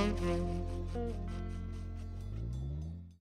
Música